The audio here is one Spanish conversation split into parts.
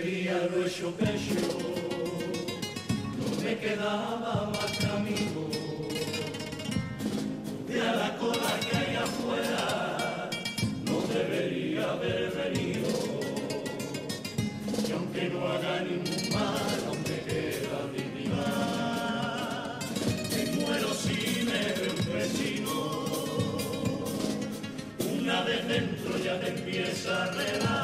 alegría lo hecho pecho, no me quedaba más camino. De a la cola que hay afuera, no debería haber venido. Y aunque no haga ningún mal, aún me queda dignidad. Me muero si me ve un vecino. Una vez dentro ya te empieza a relajar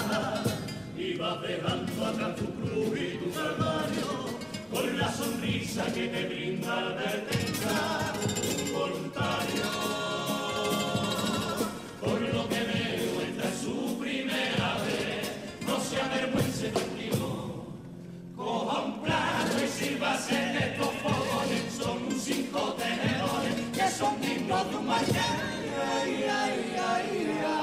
y vas dejando atrás tu cruz y tu calvario con la sonrisa que te brinda al verte entrar un voluntario. Por lo que veo, esta es su primera vez, no se avergüence tranquilo. Coja un plato y sírvase de estos fogones, son un cinco tenedores que son dignos de un. Ay, ay, ay, ay.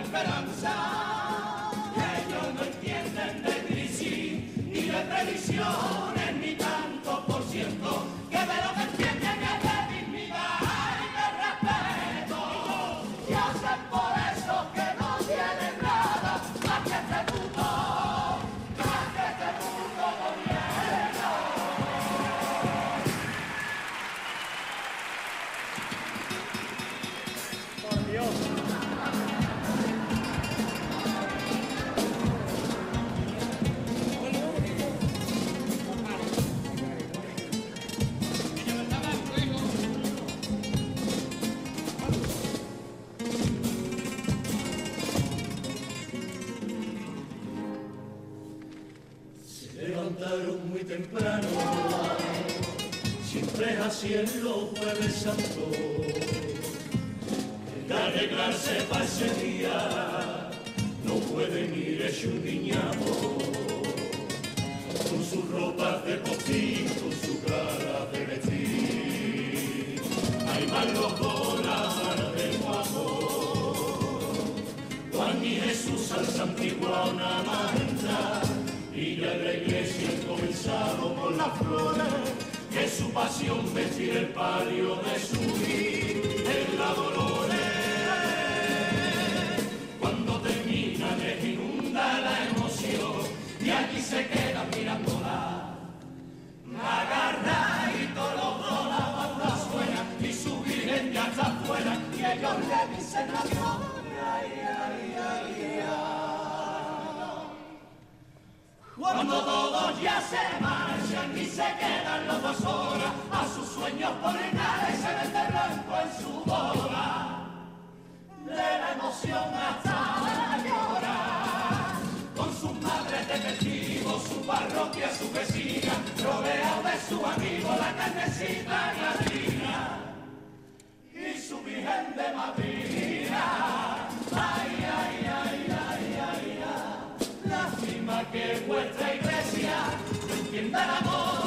Esperanza. Temprano, siempre así en los jueves santos. El de arreglarse para ese día, no pueden ir hecho un niñamo. Con sus ropas de postín, con su cara de vestir. Hay la mano del guapo. Juan y Jesús al Santiguana manda y ya en la iglesia han comenzado con las flores que su pasión vestir el palio de su vida en la dolores. Cuando todos ya se marchan y se quedan los dos horas, a sus sueños ponen nada y se ven de blanco en su boda. De la emoción hasta llorar, con sus madres de testigo, su parroquia, su vecina, rodeado de su amigo, la carnecita y la harina y su Virgen de Madrina. Que vuestra iglesia entienda el amor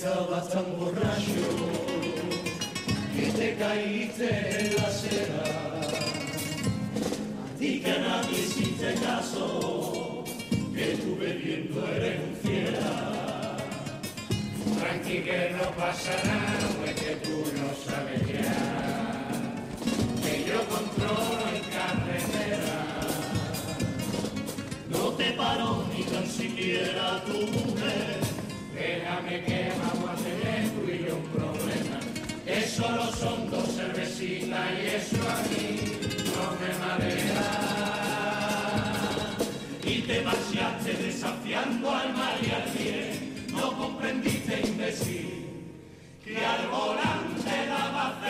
estabas tan borracho que te caíste en la acera. A ti que nadie hiciste caso, que tú bebiendo eres un fiera. Tranqui que no pasa nada, pues que tú no sabes ya. Que yo controlo en carretera. No te paro ni tan siquiera tu mujer. Déjame que vamos a tener tú y yo un problema. Que solo son dos cervecitas y eso a mí no me marea. Y te marchaste desafiando al mal y al bien. No comprendiste, imbécil, que al volante fe y testimonio,